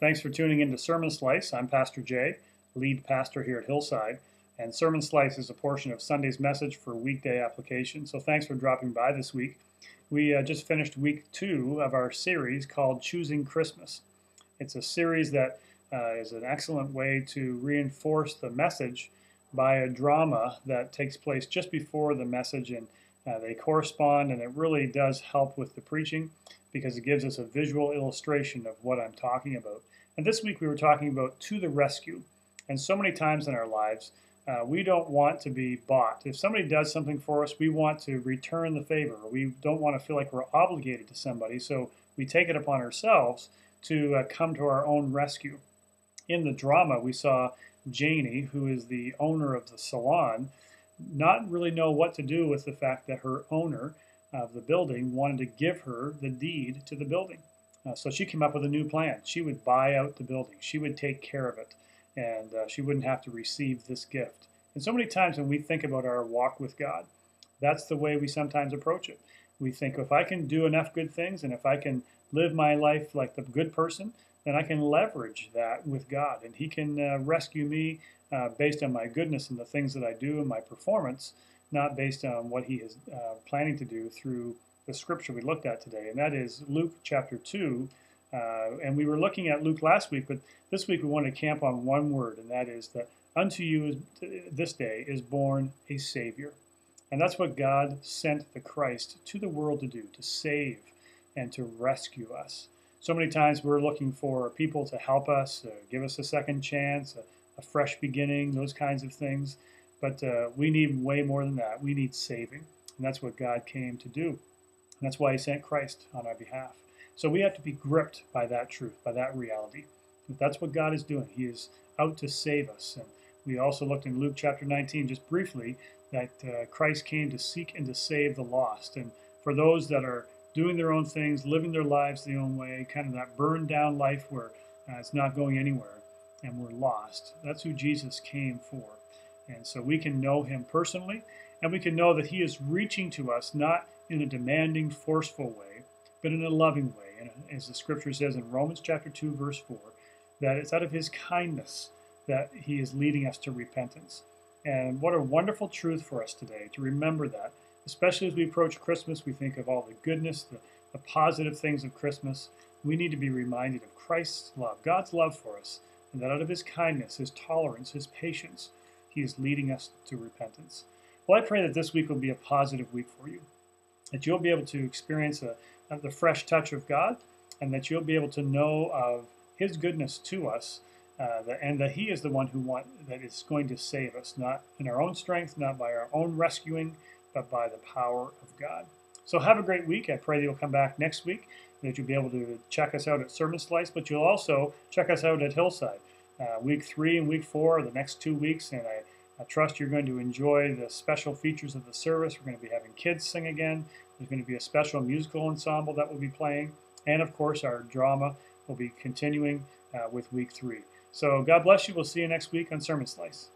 Thanks for tuning in to Sermon Slice. I'm Pastor Jay, lead pastor here at Hillside, and Sermon Slice is a portion of Sunday's message for weekday application. So thanks for dropping by this week. We uh, just finished week two of our series called Choosing Christmas. It's a series that uh, is an excellent way to reinforce the message by a drama that takes place just before the message and uh, they correspond and it really does help with the preaching because it gives us a visual illustration of what I'm talking about. And this week we were talking about to the rescue. And so many times in our lives, uh, we don't want to be bought. If somebody does something for us, we want to return the favor. We don't want to feel like we're obligated to somebody. So we take it upon ourselves to uh, come to our own rescue. In the drama, we saw Janie, who is the owner of the salon, not really know what to do with the fact that her owner of the building wanted to give her the deed to the building. Uh, so she came up with a new plan. She would buy out the building, she would take care of it, and uh, she wouldn't have to receive this gift. And so many times when we think about our walk with God, that's the way we sometimes approach it. We think if I can do enough good things and if I can live my life like the good person, then I can leverage that with God and He can uh, rescue me uh, based on my goodness and the things that I do and my performance, not based on what He is uh, planning to do through the scripture we looked at today. And that is Luke chapter 2. Uh, and we were looking at Luke last week, but this week we want to camp on one word, and that is that unto you is, this day is born a Savior. And that's what God sent the Christ to the world to do, to save and to rescue us. So many times we're looking for people to help us, uh, give us a second chance, a, a, fresh beginning, those kinds of things. But uh, we need way more than that. We need saving. And that's what God came to do. And that's why He sent Christ on our behalf. So we have to be gripped by that truth, by that reality. That's what God is doing. He is out to save us. And we also looked in Luke chapter 19, just briefly, that uh, Christ came to seek and to save the lost. And for those that are doing their own things, living their lives their own way, kind of that burned down life where uh, it's not going anywhere and we're lost. That's who Jesus came for. And so we can know him personally and we can know that he is reaching to us not in a demanding, forceful way, but in a loving way. And as the scripture says in Romans chapter 2, verse 4, that it's out of his kindness that he is leading us to repentance. And what a wonderful truth for us today to remember that Especially as we approach Christmas, we think of all the goodness, the, the positive things of Christmas. We need to be reminded of Christ's love, God's love for us, and that out of his kindness, his tolerance, his patience, he is leading us to repentance. Well, I pray that this week will be a positive week for you, that you'll be able to experience a, the fresh touch of God, and that you'll be able to know of his goodness to us, uh, and that he is the one who want, that is going to save us, not in our own strength, not by our own rescuing, but by the power of God. So have a great week. I pray that you'll come back next week, that you'll be able to check us out at Sermon Slice, but you'll also check us out at Hillside. Uh, week three and week four the next two weeks, and I, I trust you're going to enjoy the special features of the service. We're going to be having kids sing again. There's going to be a special musical ensemble that will be playing, and of course, our drama will be continuing uh, with week three. So God bless you. We'll see you next week on Sermon Slice.